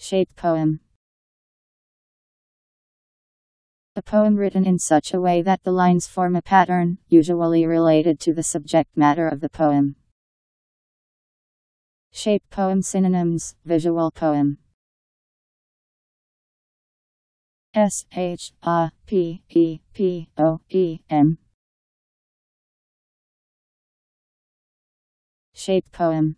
Shape poem. A poem written in such a way that the lines form a pattern, usually related to the subject matter of the poem. Shape poem synonyms Visual poem. S H A P E P O E M. Shape poem.